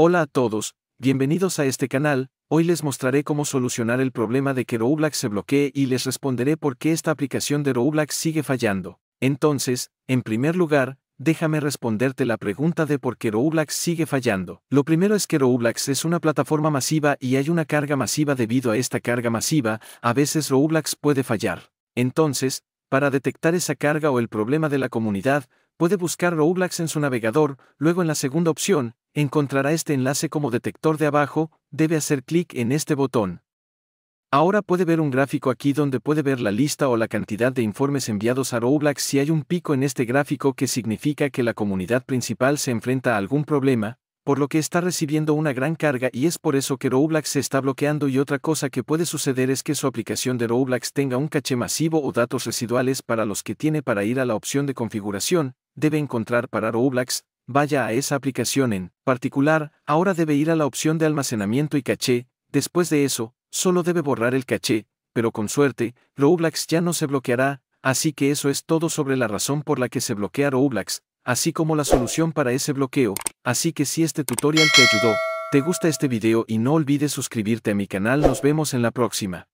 Hola a todos, bienvenidos a este canal, hoy les mostraré cómo solucionar el problema de que Roblox se bloquee y les responderé por qué esta aplicación de Roblox sigue fallando. Entonces, en primer lugar, déjame responderte la pregunta de por qué Roblox sigue fallando. Lo primero es que Roblox es una plataforma masiva y hay una carga masiva debido a esta carga masiva, a veces Roblox puede fallar. Entonces, para detectar esa carga o el problema de la comunidad, puede buscar Roblox en su navegador, luego en la segunda opción, encontrará este enlace como detector de abajo, debe hacer clic en este botón. Ahora puede ver un gráfico aquí donde puede ver la lista o la cantidad de informes enviados a Roblox si hay un pico en este gráfico que significa que la comunidad principal se enfrenta a algún problema, por lo que está recibiendo una gran carga y es por eso que Roblox se está bloqueando y otra cosa que puede suceder es que su aplicación de Roblox tenga un caché masivo o datos residuales para los que tiene para ir a la opción de configuración, debe encontrar para Roblox, vaya a esa aplicación en particular, ahora debe ir a la opción de almacenamiento y caché, después de eso, solo debe borrar el caché, pero con suerte, Roblox ya no se bloqueará, así que eso es todo sobre la razón por la que se bloquea Roblox, así como la solución para ese bloqueo, así que si este tutorial te ayudó, te gusta este video y no olvides suscribirte a mi canal nos vemos en la próxima.